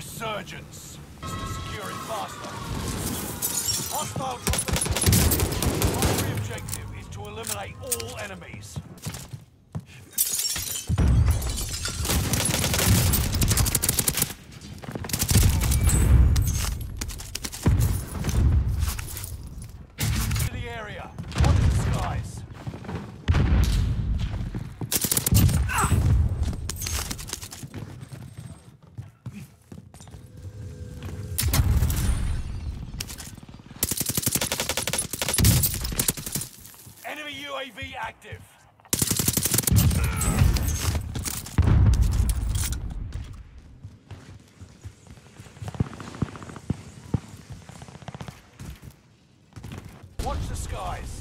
Resurgence. It's to secure it faster. Hostile dropping. Primary objective is to eliminate all enemies. To the area. Watch the skies. Enemy UAV active. Watch the skies.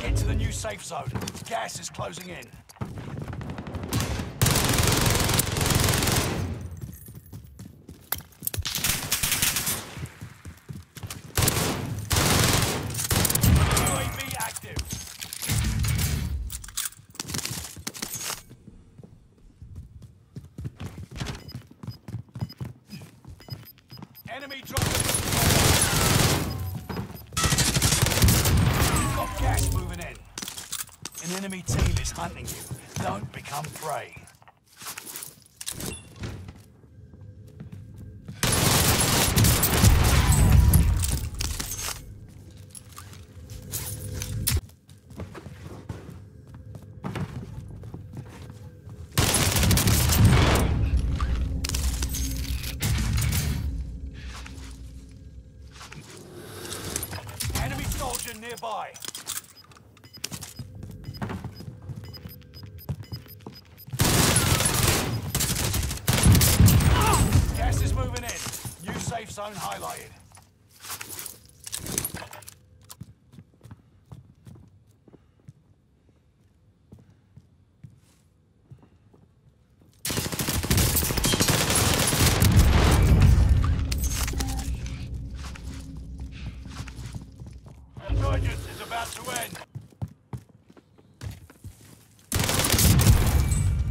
Get to the new safe zone. Gas is closing in. Enemy dropping. Is hunting you. Don't become prey. Nearby. Zone highlighted.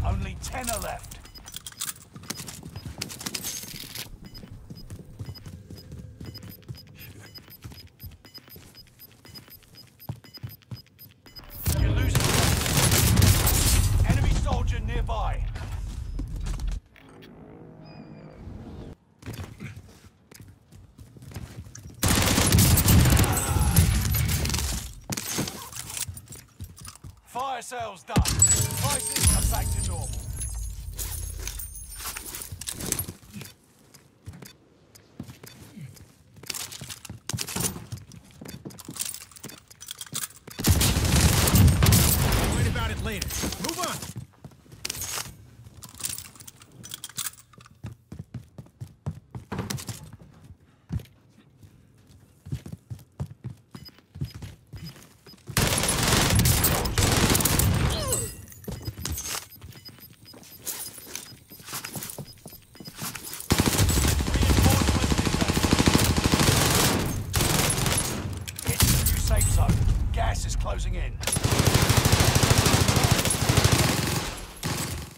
Only ten are left. Fire sales done. Prices are back to normal. Worried about it later. Move on. It's the new safe zone. Gas is closing in.